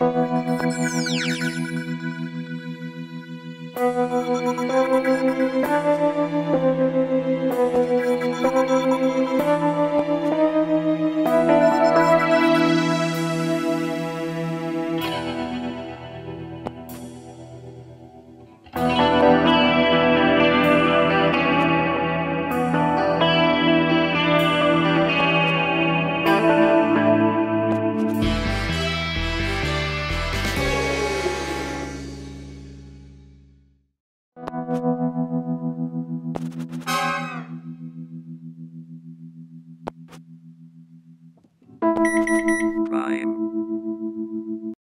Thank you. time.